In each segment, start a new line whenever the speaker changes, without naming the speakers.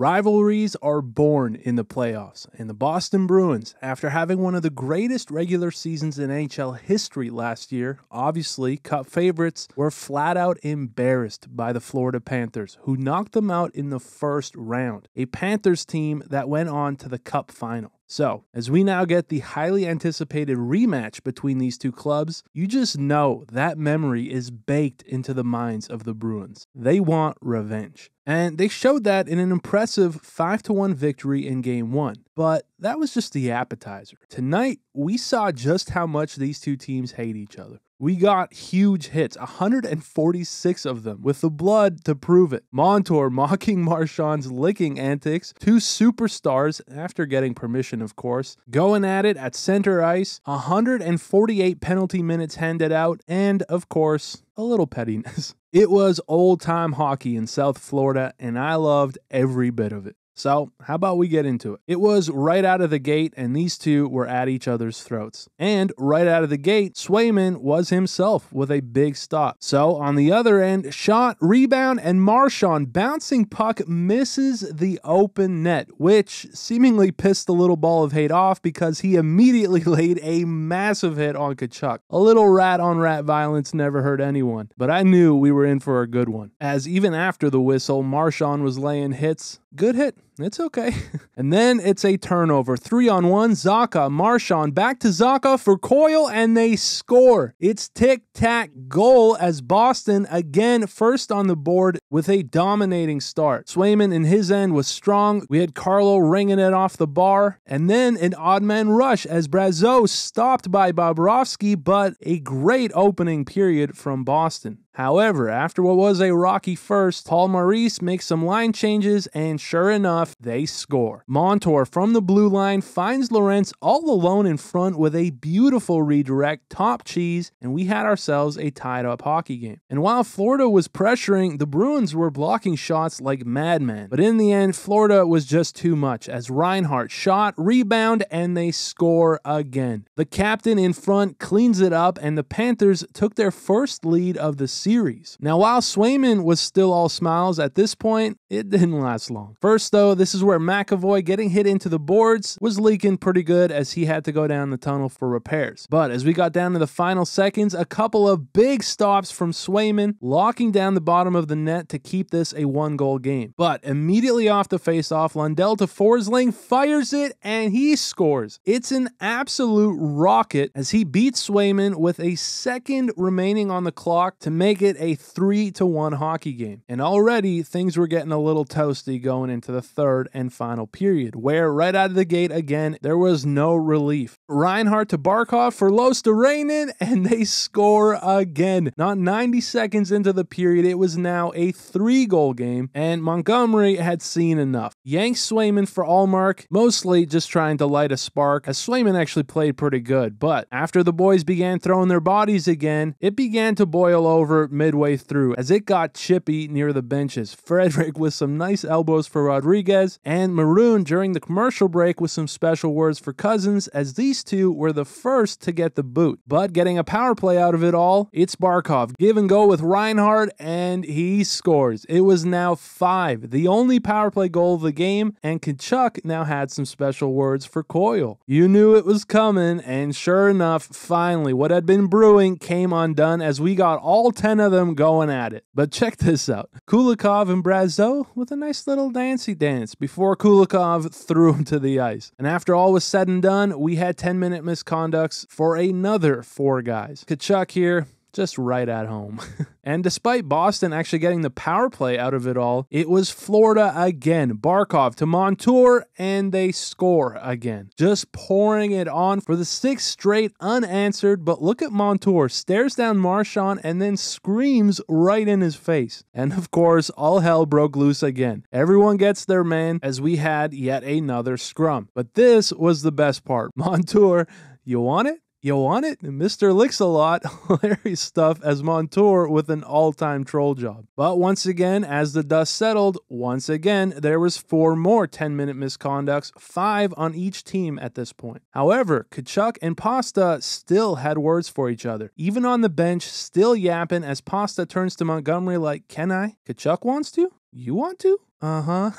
Rivalries are born in the playoffs, and the Boston Bruins, after having one of the greatest regular seasons in NHL history last year, obviously cup favorites, were flat out embarrassed by the Florida Panthers, who knocked them out in the first round. A Panthers team that went on to the cup final. So, as we now get the highly anticipated rematch between these two clubs, you just know that memory is baked into the minds of the Bruins. They want revenge. And they showed that in an impressive 5 1 victory in game one. But that was just the appetizer. Tonight, we saw just how much these two teams hate each other. We got huge hits, 146 of them, with the blood to prove it. Montour mocking Marchand's licking antics, two superstars, after getting permission, of course, going at it at center ice, 148 penalty minutes handed out, and, of course, a little pettiness. It was old time hockey in South Florida, and I loved every bit of it. So, how about we get into it? It was right out of the gate, and these two were at each other's throats. And right out of the gate, Swayman was himself with a big stop. So, on the other end, shot, rebound, and Marchand bouncing puck misses the open net, which seemingly pissed the little ball of hate off because he immediately laid a massive hit on Tkachuk. A little rat on rat violence never hurt anyone, but I knew we were in for a good one. As even after the whistle, Marchand was laying hits. Good hit. It's okay. and then it's a turnover. Three on one. Zacha, Marchand back to Zacha for Coyle, and they score. It's tic tac goal as Boston again first on the board with a dominating start. Swayman in his end was strong. We had Carlo ringing it off the bar, and then an odd man rush as Brazeau stopped by Bobrovsky, but a great opening period from Boston. However, after what was a rocky first, Paul Maurice makes some line changes, and sure enough, they score. Montour from the blue line finds Lorentz all alone in front with a beautiful redirect, top cheese, and we had ourselves a tied up hockey game. And while Florida was pressuring, the Bruins were blocking shots like madmen. But in the end, Florida was just too much as Reinhart shot, rebound, and they score again. The captain in front cleans it up, and the Panthers took their first lead of the series. Now, while Swayman was still all smiles at this point, it didn't last long. First, though, this is where McAvoy getting hit into the boards was leaking pretty good as he had to go down the tunnel for repairs. But as we got down to the final seconds, a couple of big stops from Swayman, locking down the bottom of the net to keep this a one goal game. But immediately off the faceoff, Lundell to Forsling fires it and he scores. It's an absolute rocket as he beats Swayman with a second remaining on the clock to make it a 3 to 1 hockey game. And already things were getting a little toasty going into the third and final period, where right out of the gate again, there was no relief. Reinhart to Barkov for Luostarinen, and they score again. Not 90 seconds into the period, it was now a three goal game, and Montgomery had seen enough. Yank Swayman for Ullmark, mostly just trying to light a spark, as Swayman actually played pretty good. But after the boys began throwing their bodies again, it began to boil over midway through as it got chippy near the benches. Frederic with some nice elbows for Rodrigues, and Maroon during the commercial break with some special words for Cousins, as these two were the first to get the boot. But getting a power play out of it all, it's Barkov. Give and go with Reinhart, and he scores. It was now five, the only power play goal of the game, and Tkachuk now had some special words for Coyle. You knew it was coming, and sure enough, finally, what had been brewing came undone as we got all 10 10 of them going at it. But check this out Kulikov and Brazeau with a nice little dancey dance before Kulikov threw him to the ice. And after all was said and done, we had 10 minute misconducts for another four guys. Tkachuk here just right at home. and despite Boston actually getting the power play out of it all, it was Florida again. Barkov to Montour, and they score again. Just pouring it on for the sixth straight unanswered. But look at Montour, stares down Marchand, and then screams right in his face. And of course, all hell broke loose again. Everyone gets their man as we had yet another scrum. But this was the best part. Montour, you want it? You want it? Mr. Licks a lot. Stuff as Montour with an all-time troll job. But once again, as the dust settled, once again, there was four more 10-minute misconducts, five on each team at this point. However, Tkachuk and Pasta still had words for each other. Even on the bench, still yapping as Pasta turns to Montgomery like, can I? Tkachuk wants to? You want to? Uh huh.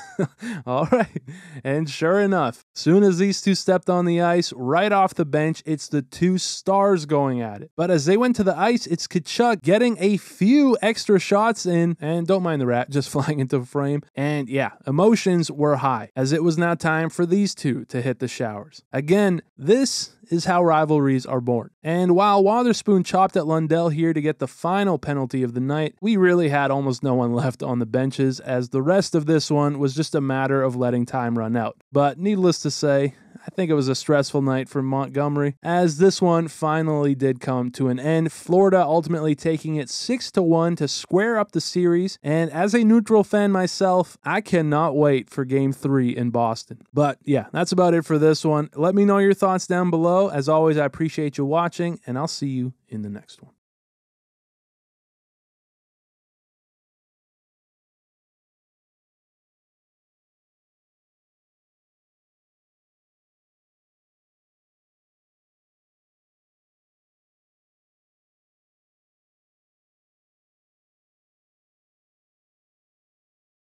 All right. And sure enough, soon as these two stepped on the ice, right off the bench, it's the two stars going at it. But as they went to the ice, it's Tkachuk getting a few extra shots in, and don't mind the rat just flying into frame. And yeah, emotions were high as it was now time for these two to hit the showers. Again, this is how rivalries are born. And while Wotherspoon chopped at Lundell here to get the final penalty of the night, we really had almost no one left on the benches, as the rest of this one was just a matter of letting time run out. But needless to say, I think it was a stressful night for Montgomery, as this one finally did come to an end. Florida ultimately taking it 6 to 1 to square up the series. And as a neutral fan myself, I cannot wait for game three in Boston. But yeah, that's about it for this one. Let me know your thoughts down below. As always, I appreciate you watching, and I'll see you in the next one.